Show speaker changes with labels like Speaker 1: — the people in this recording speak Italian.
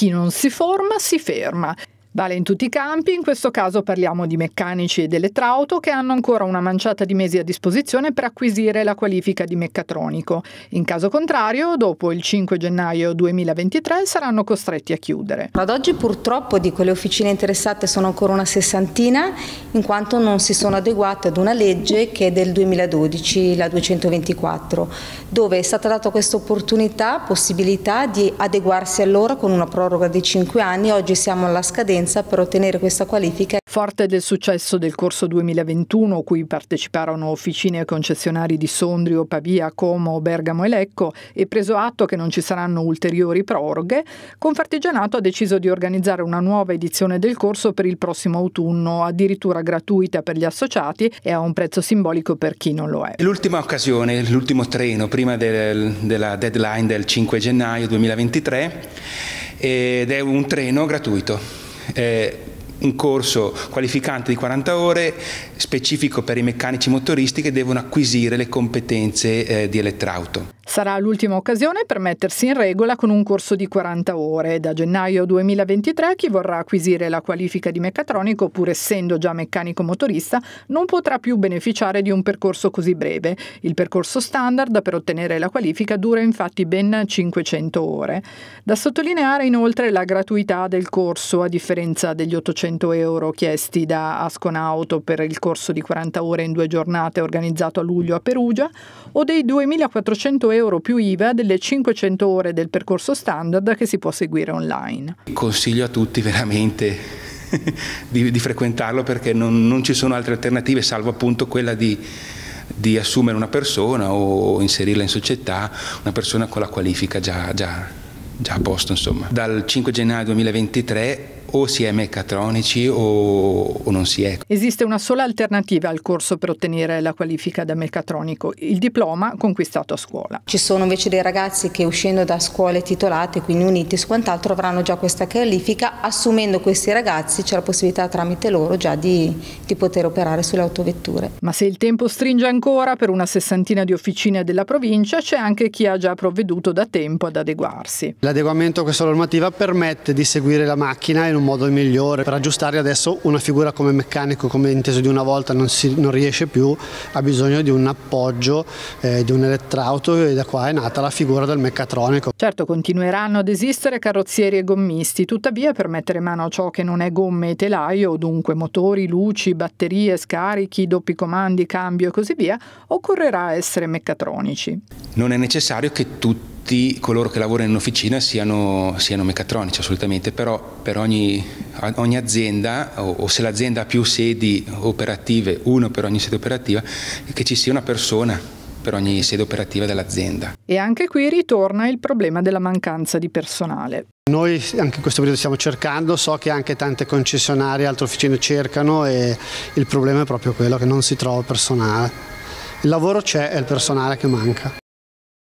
Speaker 1: Chi non si forma si ferma. Vale in tutti i campi, in questo caso parliamo di meccanici ed elettrauto che hanno ancora una manciata di mesi a disposizione per acquisire la qualifica di meccatronico. In caso contrario, dopo il 5 gennaio 2023 saranno costretti a chiudere.
Speaker 2: Ad oggi purtroppo di quelle officine interessate sono ancora una sessantina, in quanto non si sono adeguate ad una legge che è del 2012, la 224, dove è stata data questa opportunità, possibilità di adeguarsi allora con una proroga di 5 anni. Oggi siamo alla scadenza partenza per ottenere questa qualifica.
Speaker 1: Forte del successo del corso 2021, cui parteciparono officine e concessionari di Sondrio, Pavia, Como, Bergamo e Lecco, e preso atto che non ci saranno ulteriori proroghe, Confartigianato ha deciso di organizzare una nuova edizione del corso per il prossimo autunno, addirittura gratuita per gli associati e a un prezzo simbolico per chi non lo è.
Speaker 3: L'ultima occasione, l'ultimo treno prima del, della deadline del 5 gennaio 2023 ed è un treno gratuito eh, un corso qualificante di 40 ore specifico per i meccanici motoristi che devono acquisire le competenze eh, di elettrauto.
Speaker 1: Sarà l'ultima occasione per mettersi in regola con un corso di 40 ore. Da gennaio 2023 chi vorrà acquisire la qualifica di meccatronico, pur essendo già meccanico motorista, non potrà più beneficiare di un percorso così breve. Il percorso standard per ottenere la qualifica dura infatti ben 500 ore. Da sottolineare inoltre la gratuità del corso, a differenza degli 800 euro chiesti da Asconauto per il corso di 40 ore in due giornate organizzato a luglio a Perugia, o dei 2400 euro euro più IVA delle 500 ore del percorso standard che si può seguire online.
Speaker 3: Consiglio a tutti veramente di, di, frequentarlo perché non, non, ci sono altre alternative salvo appunto quella di, di, assumere una persona o inserirla in società, una persona con la qualifica già, già, già a posto insomma. Dal 5 gennaio 2023 o si è meccatronici o, o, non si è.
Speaker 1: Esiste una sola alternativa al corso per ottenere la qualifica da meccatronico, il diploma conquistato a scuola.
Speaker 2: Ci sono invece dei ragazzi che uscendo da scuole titolate, quindi UNITIS quant'altro, avranno già questa qualifica, assumendo questi ragazzi c'è la possibilità tramite loro già di, di poter operare sulle autovetture.
Speaker 1: Ma se il tempo stringe ancora per una sessantina di officine della provincia, c'è anche chi ha già provveduto da tempo ad adeguarsi.
Speaker 4: L'adeguamento a questa normativa permette di seguire la macchina in un un modo migliore per aggiustare adesso una figura come meccanico come inteso di una volta non, si, non riesce più ha bisogno di un appoggio eh, di un elettrauto e da qua è nata la figura del meccatronico.
Speaker 1: Certo continueranno ad esistere carrozzieri e gommisti tuttavia per mettere mano a ciò che non è gomme e telaio dunque motori, luci, batterie, scarichi, doppi comandi, cambio e così via occorrerà essere meccatronici.
Speaker 3: Non è necessario che tutti tutti coloro che lavorano in officina siano, siano meccatronici assolutamente, però per ogni, ogni azienda o, o, se l'azienda ha più sedi operative, uno per ogni sede operativa, che ci sia una persona per ogni sede operativa dell'azienda.
Speaker 1: E anche qui ritorna il problema della mancanza di personale.
Speaker 4: Noi anche in questo periodo stiamo cercando, so che anche tante concessionarie, altre officine cercano e il problema è proprio quello che non si trova personale. Il lavoro c'è, è il personale che manca.